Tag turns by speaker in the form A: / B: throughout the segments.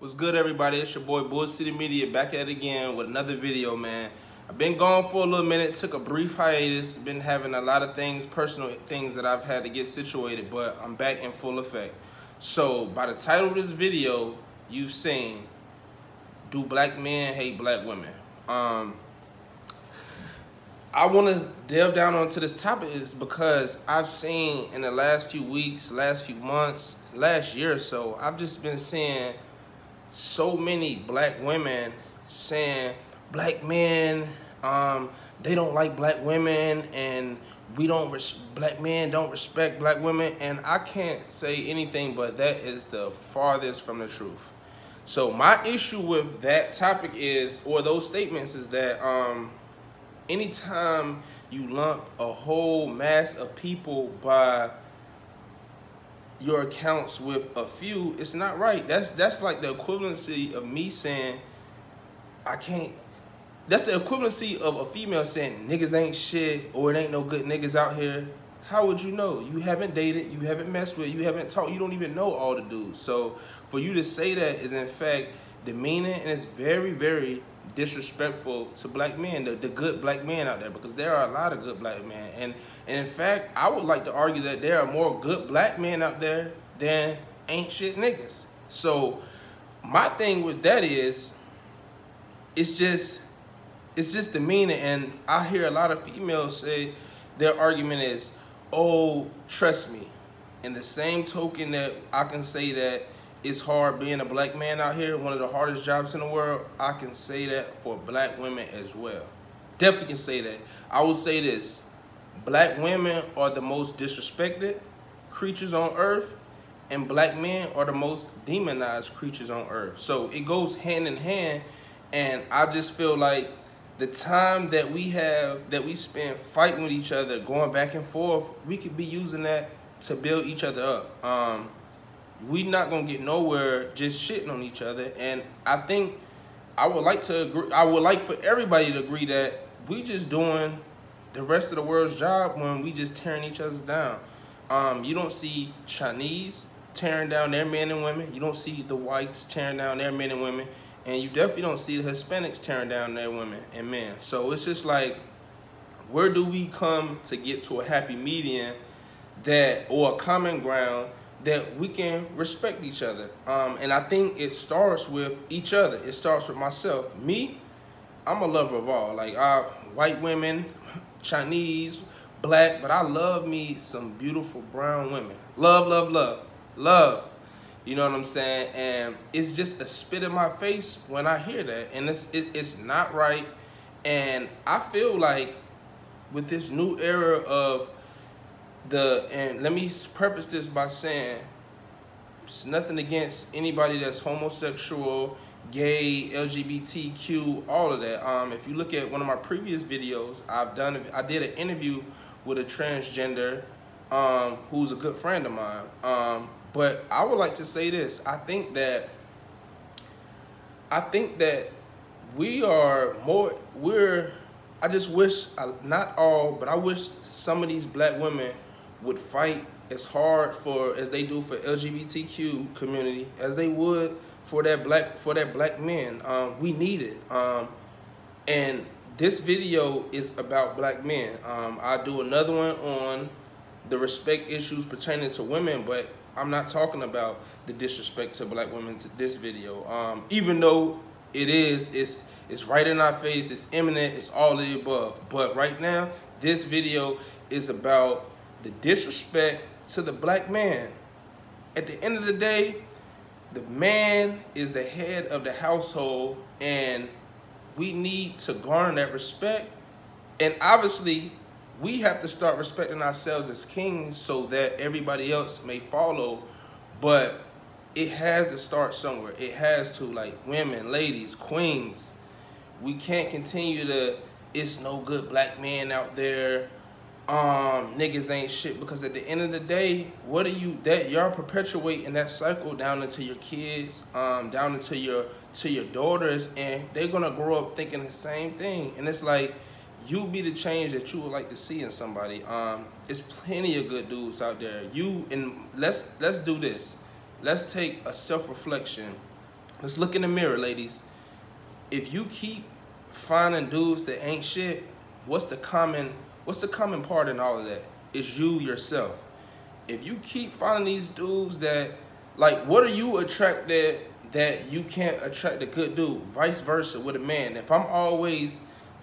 A: What's good, everybody? It's your boy, Bull City Media, back at it again with another video, man. I've been gone for a little minute, took a brief hiatus, been having a lot of things, personal things that I've had to get situated, but I'm back in full effect. So, by the title of this video, you've seen, Do Black Men Hate Black Women? Um, I want to delve down onto this topic is because I've seen in the last few weeks, last few months, last year or so, I've just been seeing so many black women saying black men, um, they don't like black women and we don't, black men don't respect black women. And I can't say anything, but that is the farthest from the truth. So my issue with that topic is, or those statements is that, um, anytime you lump a whole mass of people by your accounts with a few, it's not right. That's that's like the equivalency of me saying I can't that's the equivalency of a female saying niggas ain't shit or it ain't no good niggas out here. How would you know? You haven't dated, you haven't messed with, you haven't talked, you don't even know all the dudes. So for you to say that is in fact demeaning and it's very, very disrespectful to black men, the, the good black men out there, because there are a lot of good black men. And, and in fact, I would like to argue that there are more good black men out there than ain't shit niggas. So my thing with that is, it's just, it's just demeaning. And I hear a lot of females say their argument is, oh, trust me. In the same token that I can say that it's hard being a black man out here, one of the hardest jobs in the world. I can say that for black women as well. Definitely can say that. I will say this, black women are the most disrespected creatures on earth and black men are the most demonized creatures on earth. So it goes hand in hand and I just feel like the time that we have, that we spend fighting with each other, going back and forth, we could be using that to build each other up. Um, we not gonna get nowhere just shitting on each other. And I think I would like to agree. I would like for everybody to agree that we just doing the rest of the world's job when we just tearing each other down. Um, you don't see Chinese tearing down their men and women. You don't see the whites tearing down their men and women. And you definitely don't see the Hispanics tearing down their women and men. So it's just like, where do we come to get to a happy median that, or a common ground that we can respect each other. Um, and I think it starts with each other. It starts with myself. Me, I'm a lover of all. Like uh, white women, Chinese, black, but I love me some beautiful brown women. Love, love, love, love. You know what I'm saying? And it's just a spit in my face when I hear that. And it's, it, it's not right. And I feel like with this new era of the and let me preface this by saying it's nothing against anybody that's homosexual, gay, LGBTQ, all of that. Um, if you look at one of my previous videos, I've done I did an interview with a transgender um, who's a good friend of mine. Um, but I would like to say this. I think that I think that we are more we're I just wish not all, but I wish some of these black women would fight as hard for as they do for LGBTQ community as they would for that black for that black men. Um, we need it. Um, and this video is about black men. Um, I do another one on the respect issues pertaining to women, but I'm not talking about the disrespect to black women to this video. Um, even though it is, it's it's right in our face, it's imminent, it's all the above. But right now, this video is about the disrespect to the black man. At the end of the day, the man is the head of the household and we need to garner that respect. And obviously, we have to start respecting ourselves as kings so that everybody else may follow. But it has to start somewhere. It has to, like women, ladies, queens. We can't continue to, it's no good black man out there um niggas ain't shit. Because at the end of the day what are you that y'all perpetuating that cycle down into your kids um down into your to your daughters and they're gonna grow up thinking the same thing. And it's like you be the change that you would like to see in somebody. Um it's plenty of good dudes out there. You and let's let's do this. Let's take a self-reflection. Let's look in the mirror, ladies. If you keep finding dudes that ain't shit, what's the common what's the common part in all of that? It's you yourself. If you keep finding these dudes that like what are you attracted that you can't attract a good dude? Vice versa with a man. If I'm always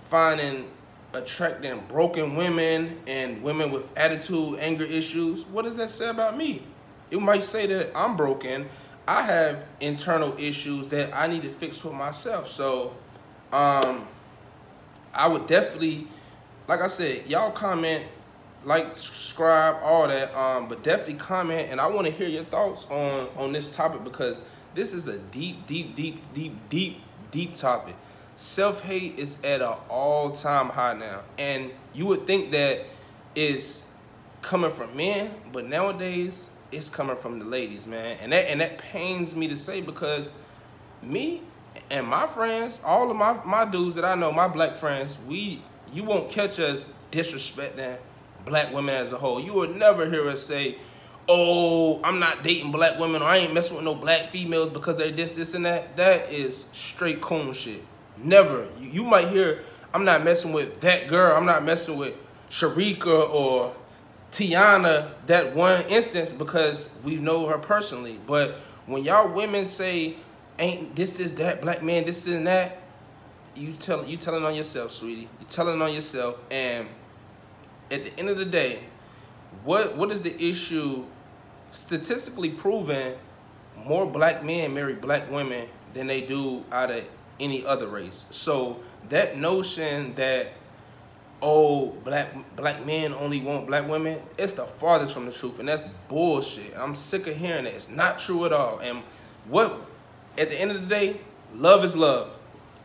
A: finding attracting broken women and women with attitude, anger issues, what does that say about me? It might say that I'm broken. I have internal issues that I need to fix for myself. So um, I would definitely, like I said, y'all comment, like, subscribe, all that. Um, but definitely comment, and I want to hear your thoughts on on this topic because this is a deep, deep, deep, deep, deep, deep topic. Self-hate is at an all-time high now, and you would think that is coming from men, but nowadays it's coming from the ladies, man. And that and that pains me to say because me, and my friends, all of my, my dudes that I know, my black friends, we you won't catch us disrespecting black women as a whole. You will never hear us say, oh, I'm not dating black women or I ain't messing with no black females because they're this, this, and that. That is straight coon shit. Never. You, you might hear, I'm not messing with that girl. I'm not messing with Sharika or Tiana that one instance because we know her personally. But when y'all women say, ain't this is that black man, this is that. You tell you telling on yourself, sweetie. You telling on yourself, and at the end of the day, what what is the issue? Statistically proven, more black men marry black women than they do out of any other race. So that notion that oh black black men only want black women, it's the farthest from the truth, and that's bullshit. I'm sick of hearing it. It's not true at all. And what at the end of the day, love is love.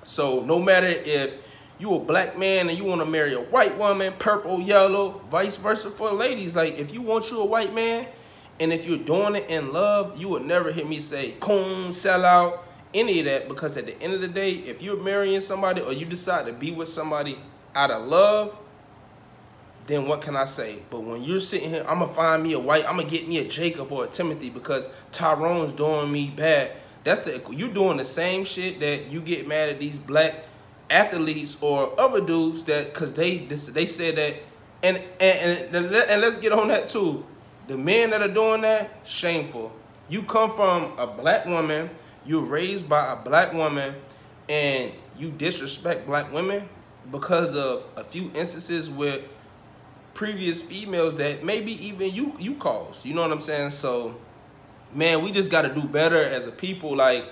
A: So no matter if you a black man and you want to marry a white woman, purple, yellow, vice versa for ladies. Like if you want you a white man, and if you're doing it in love, you will never hear me say coon, sell out, any of that. Because at the end of the day, if you're marrying somebody or you decide to be with somebody out of love, then what can I say? But when you're sitting here, I'm gonna find me a white, I'm gonna get me a Jacob or a Timothy because Tyrone's doing me bad that's the you doing the same shit that you get mad at these black athletes or other dudes that because they this, they said that and, and and and let's get on that too. The men that are doing that shameful. You come from a black woman, you're raised by a black woman, and you disrespect black women because of a few instances with previous females that maybe even you you caused. You know what I'm saying? So man, we just got to do better as a people. Like,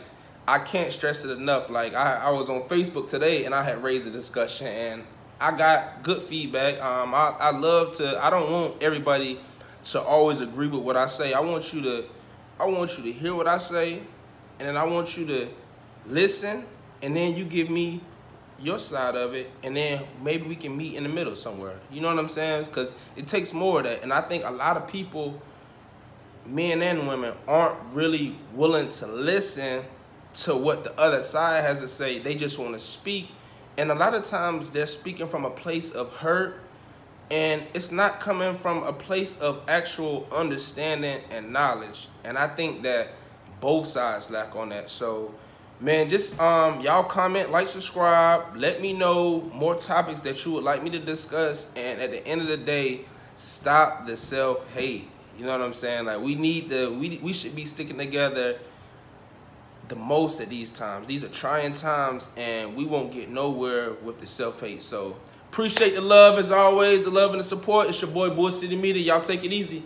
A: I can't stress it enough. Like, I, I was on Facebook today and I had raised a discussion and I got good feedback. Um, I, I love to, I don't want everybody to always agree with what I say. I want you to, I want you to hear what I say and then I want you to listen and then you give me your side of it and then maybe we can meet in the middle somewhere. You know what I'm saying? Because it takes more of that. And I think a lot of people men and women aren't really willing to listen to what the other side has to say. They just want to speak. And a lot of times they're speaking from a place of hurt and it's not coming from a place of actual understanding and knowledge. And I think that both sides lack on that. So, man, just um y'all comment, like, subscribe. Let me know more topics that you would like me to discuss. And at the end of the day, stop the self-hate. You know what I'm saying? Like we need the we we should be sticking together the most at these times. These are trying times and we won't get nowhere with the self-hate. So appreciate the love as always, the love and the support. It's your boy Bull City Media. Y'all take it easy.